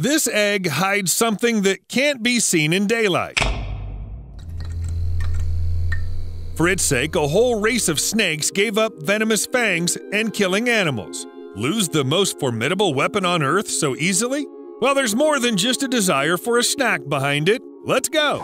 This egg hides something that can't be seen in daylight. For its sake, a whole race of snakes gave up venomous fangs and killing animals. Lose the most formidable weapon on Earth so easily? Well, there's more than just a desire for a snack behind it. Let's go!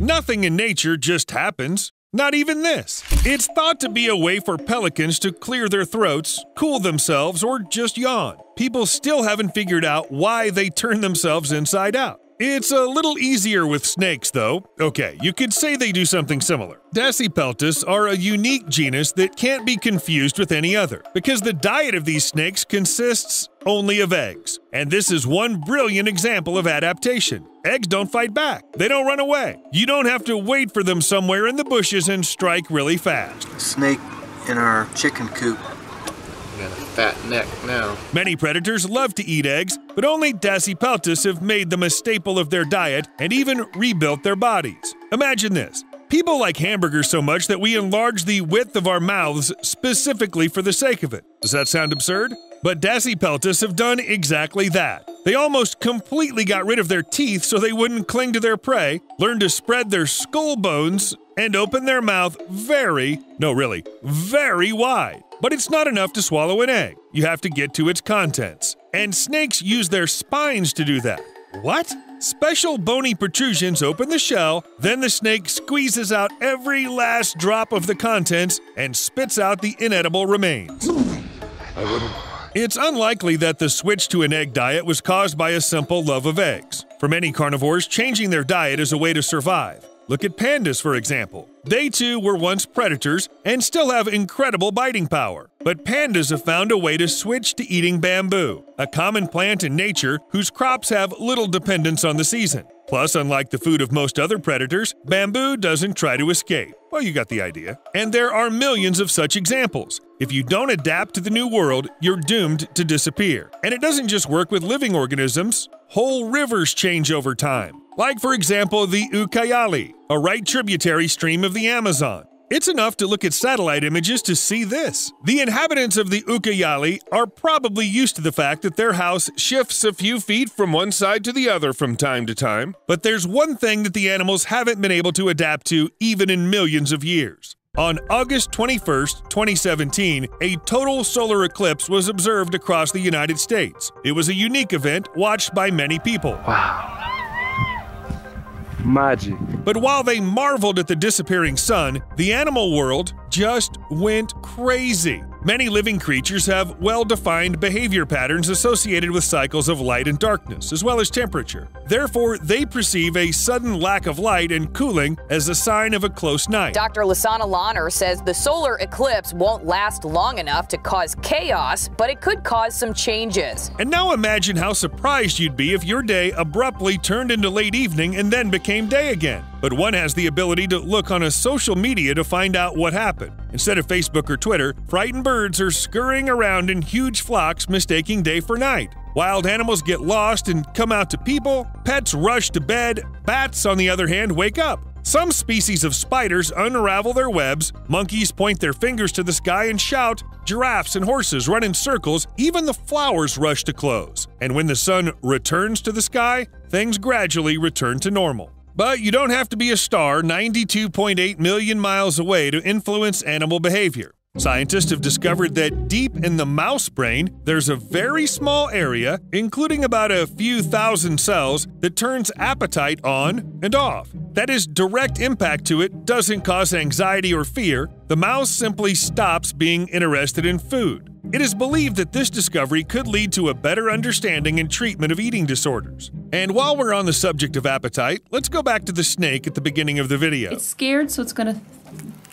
Nothing in nature just happens. Not even this. It's thought to be a way for pelicans to clear their throats, cool themselves, or just yawn. People still haven't figured out why they turn themselves inside out. It's a little easier with snakes, though. Okay, you could say they do something similar. Dasypeltis are a unique genus that can't be confused with any other, because the diet of these snakes consists only of eggs. And this is one brilliant example of adaptation. Eggs don't fight back, they don't run away. You don't have to wait for them somewhere in the bushes and strike really fast. Snake in our chicken coop fat neck now. Many predators love to eat eggs, but only Dasypeltis have made them a staple of their diet and even rebuilt their bodies. Imagine this. People like hamburgers so much that we enlarge the width of our mouths specifically for the sake of it. Does that sound absurd? But Dasypeltis have done exactly that. They almost completely got rid of their teeth so they wouldn't cling to their prey, learned to spread their skull bones, and open their mouth very, no, really, very wide. But it's not enough to swallow an egg. You have to get to its contents. And snakes use their spines to do that. What? Special bony protrusions open the shell, then the snake squeezes out every last drop of the contents and spits out the inedible remains. I wouldn't. It's unlikely that the switch to an egg diet was caused by a simple love of eggs. For many carnivores, changing their diet is a way to survive. Look at pandas, for example. They too were once predators and still have incredible biting power. But pandas have found a way to switch to eating bamboo, a common plant in nature whose crops have little dependence on the season. Plus, unlike the food of most other predators, bamboo doesn't try to escape. Well, you got the idea. And there are millions of such examples. If you don't adapt to the new world, you're doomed to disappear. And it doesn't just work with living organisms, whole rivers change over time. Like, for example, the Ucayali, a right tributary stream of the Amazon. It's enough to look at satellite images to see this. The inhabitants of the Ucayali are probably used to the fact that their house shifts a few feet from one side to the other from time to time. But there's one thing that the animals haven't been able to adapt to even in millions of years. On August 21, 2017, a total solar eclipse was observed across the United States. It was a unique event watched by many people. Wow. Magic. But while they marveled at the disappearing sun, the animal world just went crazy. Many living creatures have well defined behavior patterns associated with cycles of light and darkness, as well as temperature. Therefore, they perceive a sudden lack of light and cooling as a sign of a close night. Dr. Lasana Lahner says the solar eclipse won't last long enough to cause chaos, but it could cause some changes. And now imagine how surprised you'd be if your day abruptly turned into late evening and then became day again. But one has the ability to look on a social media to find out what happened. Instead of Facebook or Twitter, frightened birds are scurrying around in huge flocks, mistaking day for night. Wild animals get lost and come out to people, pets rush to bed, bats, on the other hand, wake up. Some species of spiders unravel their webs, monkeys point their fingers to the sky and shout, giraffes and horses run in circles, even the flowers rush to close. And when the sun returns to the sky, things gradually return to normal. But you don't have to be a star 92.8 million miles away to influence animal behavior. Scientists have discovered that deep in the mouse brain, there's a very small area, including about a few thousand cells, that turns appetite on and off. That is, direct impact to it doesn't cause anxiety or fear, the mouse simply stops being interested in food. It is believed that this discovery could lead to a better understanding and treatment of eating disorders. And while we're on the subject of appetite, let's go back to the snake at the beginning of the video. It's scared, so it's gonna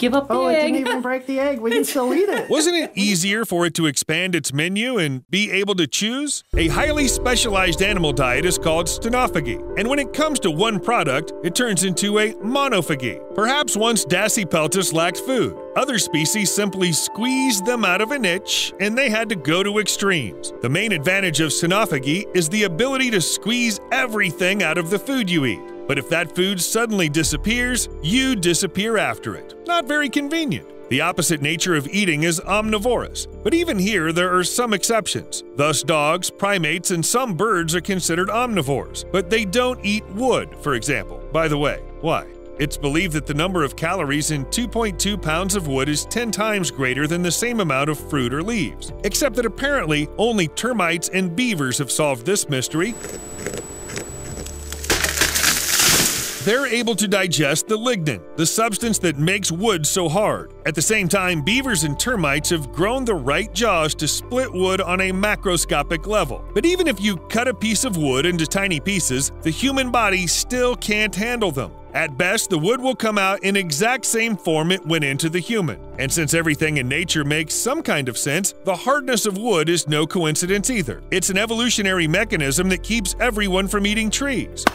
give up the Oh, it didn't even break the egg. We can still eat it. Wasn't it easier for it to expand its menu and be able to choose? A highly specialized animal diet is called stenophagy, and when it comes to one product, it turns into a monophagy. Perhaps once Dasypeltis lacked food. Other species simply squeezed them out of a niche, and they had to go to extremes. The main advantage of stenophagy is the ability to squeeze everything out of the food you eat. But if that food suddenly disappears, you disappear after it. Not very convenient. The opposite nature of eating is omnivorous, but even here there are some exceptions. Thus, dogs, primates, and some birds are considered omnivores, but they don't eat wood, for example. By the way, why? It's believed that the number of calories in 2.2 pounds of wood is 10 times greater than the same amount of fruit or leaves. Except that apparently only termites and beavers have solved this mystery. They're able to digest the lignin, the substance that makes wood so hard. At the same time, beavers and termites have grown the right jaws to split wood on a macroscopic level. But even if you cut a piece of wood into tiny pieces, the human body still can't handle them. At best, the wood will come out in exact same form it went into the human. And since everything in nature makes some kind of sense, the hardness of wood is no coincidence either. It's an evolutionary mechanism that keeps everyone from eating trees.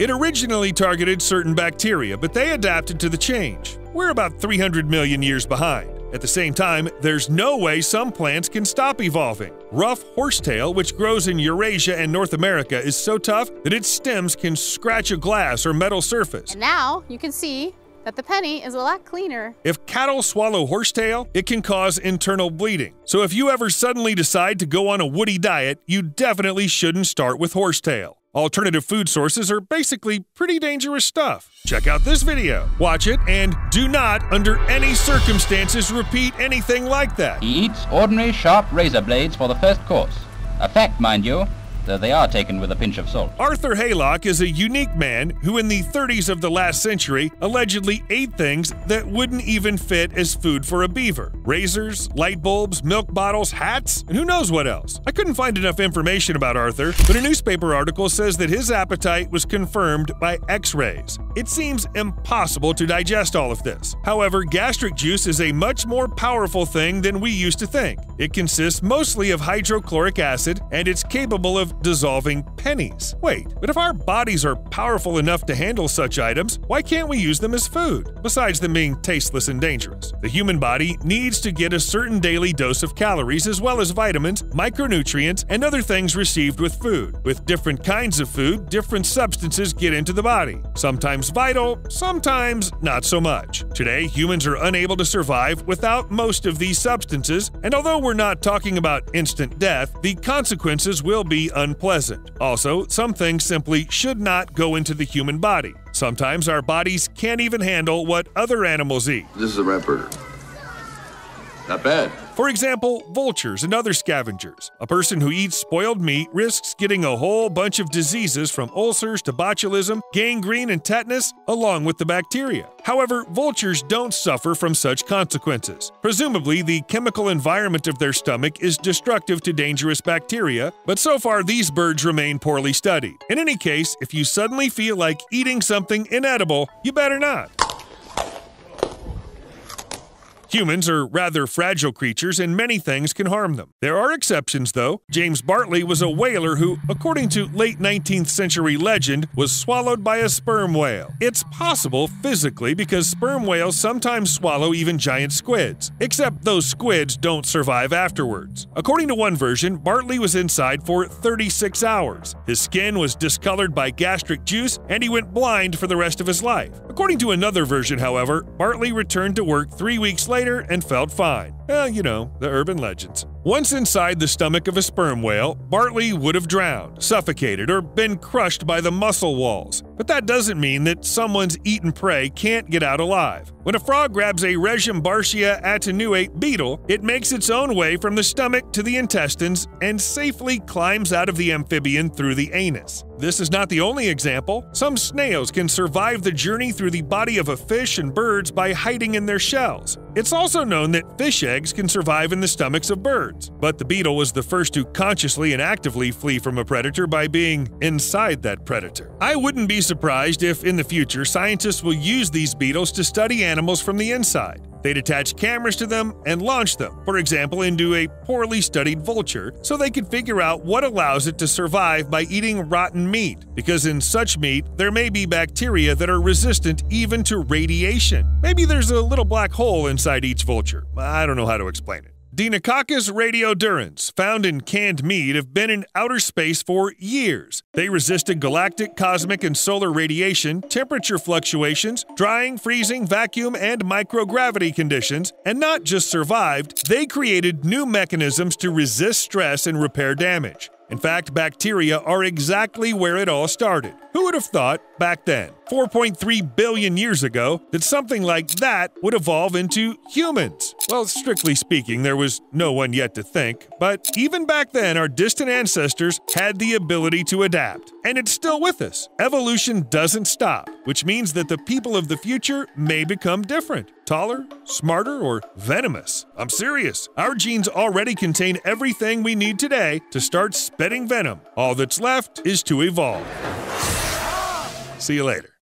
It originally targeted certain bacteria, but they adapted to the change. We're about 300 million years behind. At the same time, there's no way some plants can stop evolving. Rough horsetail, which grows in Eurasia and North America, is so tough that its stems can scratch a glass or metal surface. And now you can see that the penny is a lot cleaner. If cattle swallow horsetail, it can cause internal bleeding. So if you ever suddenly decide to go on a woody diet, you definitely shouldn't start with horsetail. Alternative food sources are basically pretty dangerous stuff. Check out this video, watch it, and do not, under any circumstances, repeat anything like that. He eats ordinary sharp razor blades for the first course. A fact, mind you, though they are taken with a pinch of salt. Arthur Haylock is a unique man who, in the 30s of the last century, allegedly ate things that wouldn't even fit as food for a beaver razors, light bulbs, milk bottles, hats, and who knows what else. I couldn't find enough information about Arthur, but a newspaper article says that his appetite was confirmed by x rays. It seems impossible to digest all of this. However, gastric juice is a much more powerful thing than we used to think. It consists mostly of hydrochloric acid, and it's capable of dissolving pennies. Wait, but if our bodies are powerful enough to handle such items, why can't we use them as food, besides them being tasteless and dangerous? The human body needs to get a certain daily dose of calories as well as vitamins, micronutrients, and other things received with food. With different kinds of food, different substances get into the body. Sometimes vital, sometimes not so much. Today, humans are unable to survive without most of these substances, and although we're not talking about instant death, the consequences will be unpleasant. Also, some things simply should not go into the human body. Sometimes our bodies can't even handle what other animals eat. This is a rat birder. Not bad. For example, vultures and other scavengers. A person who eats spoiled meat risks getting a whole bunch of diseases from ulcers to botulism, gangrene, and tetanus, along with the bacteria. However, vultures don't suffer from such consequences. Presumably, the chemical environment of their stomach is destructive to dangerous bacteria, but so far these birds remain poorly studied. In any case, if you suddenly feel like eating something inedible, you better not. Humans are rather fragile creatures and many things can harm them. There are exceptions, though. James Bartley was a whaler who, according to late 19th century legend, was swallowed by a sperm whale. It's possible physically because sperm whales sometimes swallow even giant squids, except those squids don't survive afterwards. According to one version, Bartley was inside for 36 hours. His skin was discolored by gastric juice and he went blind for the rest of his life. According to another version, however, Bartley returned to work three weeks later later and felt fine. Well, you know, the urban legends. Once inside the stomach of a sperm whale, Bartley would have drowned, suffocated, or been crushed by the muscle walls. But that doesn't mean that someone's eaten prey can't get out alive. When a frog grabs a Regimbartia attenuata beetle, it makes its own way from the stomach to the intestines and safely climbs out of the amphibian through the anus. This is not the only example. Some snails can survive the journey through the body of a fish and birds by hiding in their shells. It's also known that fish eggs can survive in the stomachs of birds, but the beetle was the first to consciously and actively flee from a predator by being inside that predator. I wouldn't be surprised if, in the future, scientists will use these beetles to study animals from the inside. They'd attach cameras to them and launch them, for example, into a poorly studied vulture, so they could figure out what allows it to survive by eating rotten meat, because in such meat, there may be bacteria that are resistant even to radiation. Maybe there's a little black hole inside each vulture. I don't know how to explain it. Deinococcus radiodurans, found in canned meat, have been in outer space for years. They resisted galactic, cosmic, and solar radiation, temperature fluctuations, drying, freezing, vacuum, and microgravity conditions, and not just survived, they created new mechanisms to resist stress and repair damage. In fact, bacteria are exactly where it all started. Who would have thought back then, 4.3 billion years ago, that something like that would evolve into humans? Well, strictly speaking, there was no one yet to think, but even back then, our distant ancestors had the ability to adapt. And it's still with us. Evolution doesn't stop, which means that the people of the future may become different taller, smarter, or venomous. I'm serious. Our genes already contain everything we need today to start spitting venom. All that's left is to evolve. See you later.